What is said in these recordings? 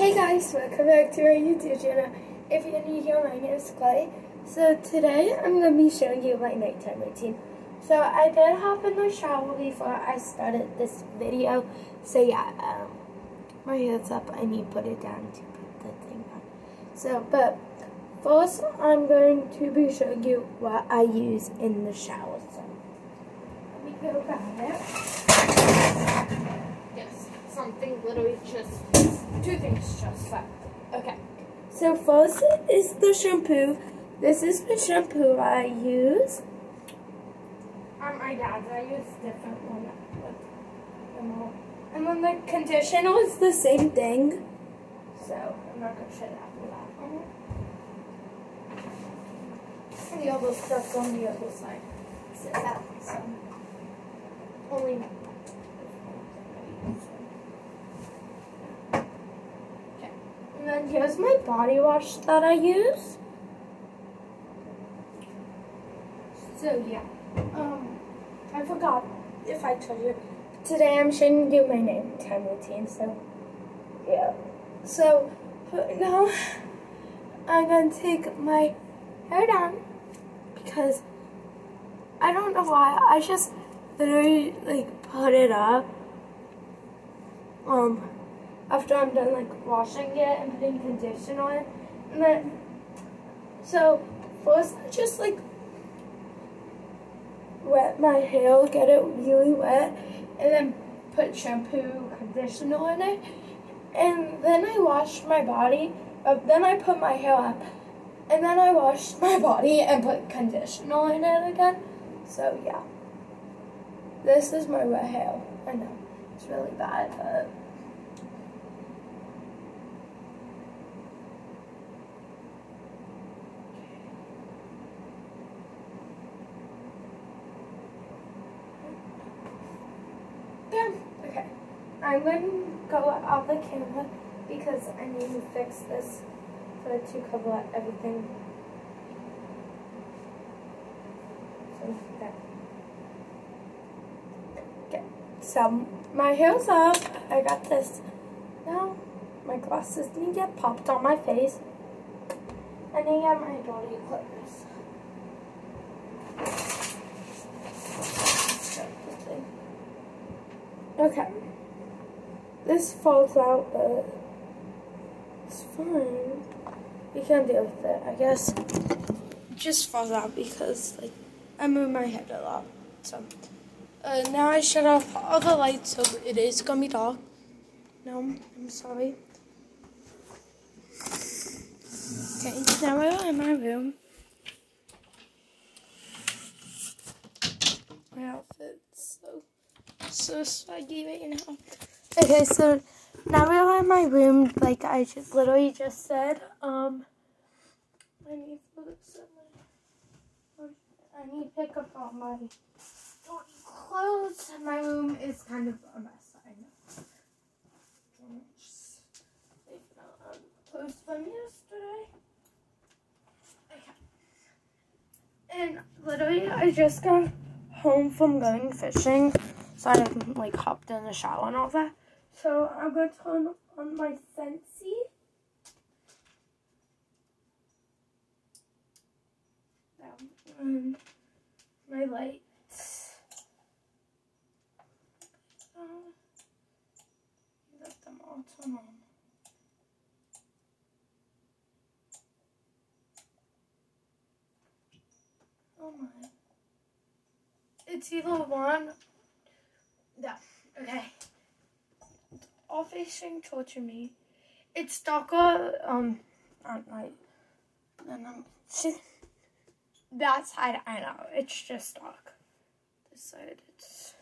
Hey guys, welcome back to our YouTube channel. If you're new here, my name is Chloe. So today I'm going to be showing you my nighttime routine. So I did hop in the shower before I started this video. So yeah, um, my hair's up. I need to put it down to put the thing on. So, but first I'm going to be showing you what I use in the shower. So let me go grab it. Something literally just two things just left. Okay. So first is the shampoo. This is the shampoo I use. Um, my dad's I use different one. And then the conditioner is the same thing. So I'm not gonna show that for that one. And the other stuff's on the other side. So that's um, only And then here's my body wash that I use. So yeah, um, I forgot if I told you. Today I'm showing you my nighttime routine. So yeah, so now I'm gonna take my hair down because I don't know why. I just literally like put it up. Um after I'm done like washing it and putting conditioner on it. And then, so first I just like wet my hair, get it really wet, and then put shampoo, conditioner in it. And then I wash my body, uh, then I put my hair up, and then I wash my body and put conditioner in it again. So yeah, this is my wet hair. I know, it's really bad, but There. Okay. I'm going to go off the camera because I need to fix this for to cover everything. So there. Okay. So my hair's up. I got this. Now my glasses to get popped on my face. And I got my dirty clothes. Okay. This falls out, but it's fine. We can deal with it, I guess. It just falls out because like I move my head a lot. So uh, now I shut off all the lights, so it is gonna be dark. No, I'm sorry. Okay, now we're in my room. My outfit's so so swaggy right now. Okay, so now we're in my room, like I just literally just said. Um, I need to put some. I need to pick up all my clothes. My room is kind of a mess. I know. Clothes from yesterday. Okay. And literally, I just got home from going fishing. So I like hopped in the shower and all that. So I'm going to turn on my Scentsy. And my lights. Uh, let them all turn on. Oh my. It's either one yeah, okay. Facing towards me. It's darker um at night. And um see that side I know, it's just dark. This side it's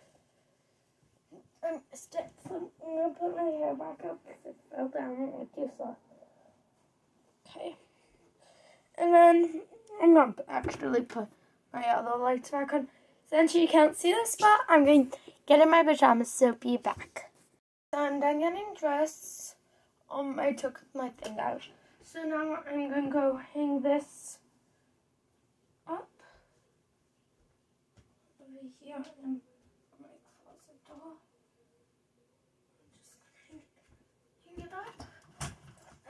I'm, I'm gonna put my hair back up because it fell down like you saw. Okay. And then I'm gonna actually put my other lights back on. Since you can't see the spot, I'm going to get in my pajamas, so be back. I'm done getting dressed. Um, I took my thing out. So now I'm going to go hang this up over here in my closet door. I'm just going to hang it up.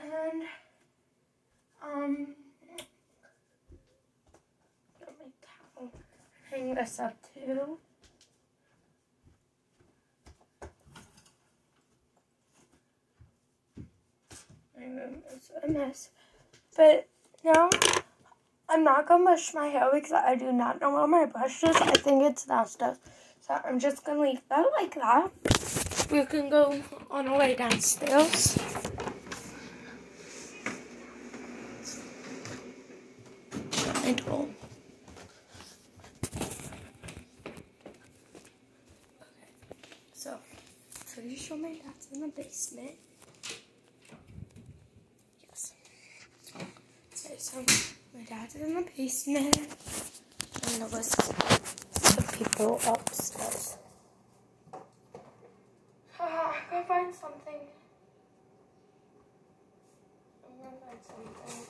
And, um, get my towel. Hang this up too. But now I'm not gonna brush my hair because I do not know where my brush is. I think it's downstairs. So I'm just gonna leave that like that. We can go on our way downstairs. My door. Okay. So, pretty sure my dad's in the basement. Yes. Okay, so my dad's in the basement. And the list of people upstairs. Ah, I gotta find something. I'm gonna find something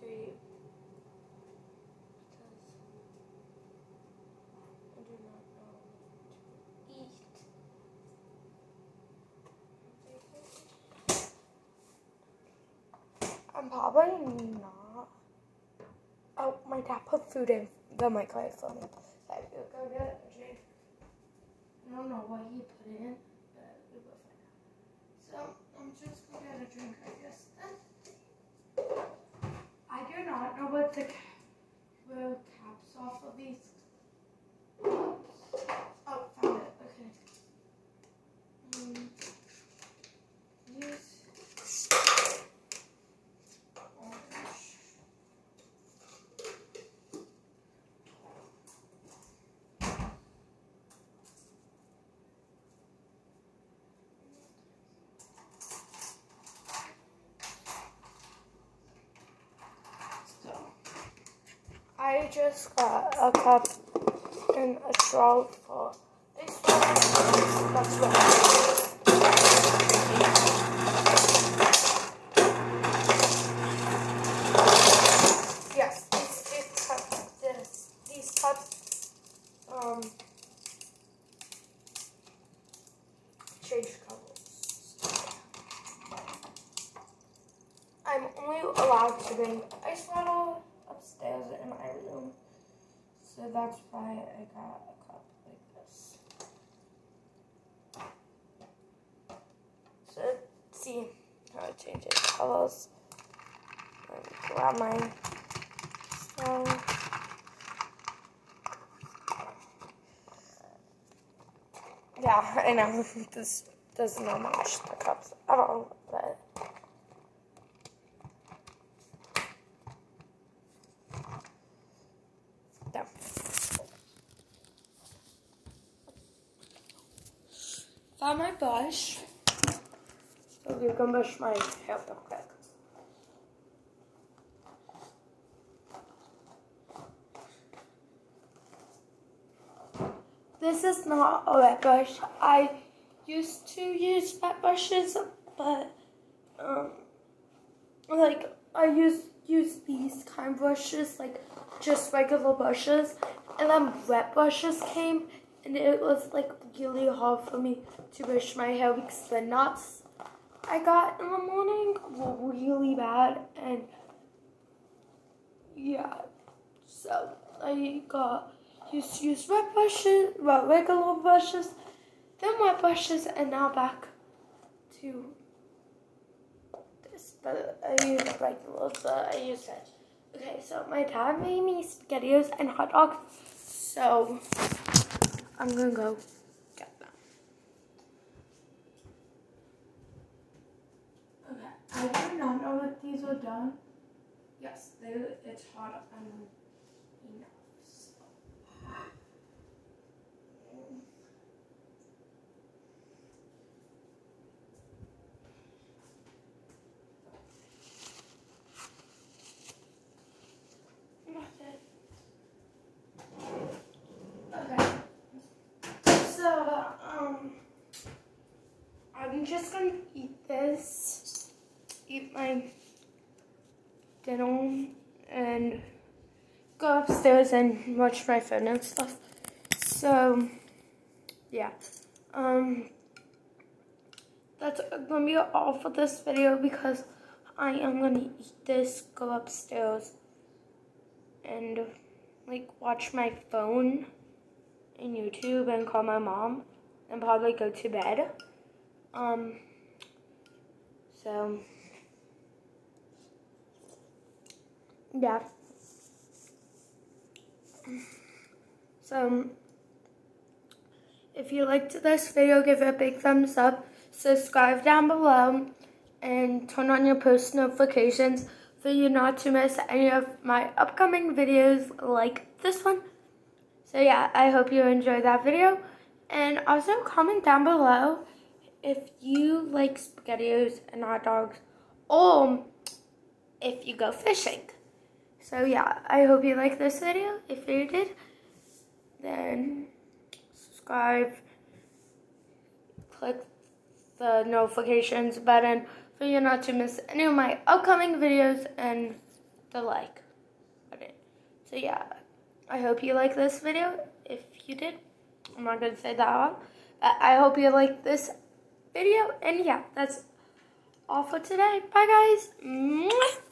to eat. Because I do not know what to eat. I'm probably not. Dad put food in the microwave for me. So I go get a drink. I don't know what he put in, but we will find out. So I'm just gonna get a drink, I guess. I do not know what the the caps off of these. cups. Oh, found it. Okay. Um, use orange. So, I just got a cup and a straw for this one. That's what. Yes, these, these cups, this, these cups, um, change colors. I'm only allowed to bring ice bottle upstairs in my room. So that's why I got a cup like this. So let's see how it changes colors. Me grab my straw. Yeah, I know this does not match the cups at all, but Yeah. Found my brush. So you can brush my hair real quick. This is not a wet brush. I used to use wet brushes, but um, like I use use these kind of brushes, like just regular brushes, and then wet brushes came, and it was like really hard for me to brush my hair because the knots I got in the morning were really bad, and yeah, so I got used to use wet brushes, well regular brushes, then wet brushes, and now back to this, but I use regular, so I use that. Okay, so my dad made me SpaghettiOs and hot dogs, so I'm gonna go get them. Okay, I do not know if these are done. Yes, they, it's hot and enough. So. Okay. So, um, I'm just gonna eat this, eat my dinner, and go upstairs and watch my phone and stuff. So, yeah. Um, that's gonna be all for this video because I am gonna eat this, go upstairs, and like watch my phone and YouTube and call my mom and probably go to bed. Um, so, yeah. So, if you liked this video, give it a big thumbs up, subscribe down below, and turn on your post notifications for you not to miss any of my upcoming videos like this one. So yeah, I hope you enjoyed that video. And also comment down below if you like SpaghettiOs and hot dogs or if you go fishing. So yeah, I hope you like this video. If you did, then subscribe, click the notifications button for you not to miss any of my upcoming videos and the like button. So yeah, I hope you like this video. If you did, I'm not going to say that. I hope you like this video. And yeah, that's all for today. Bye, guys.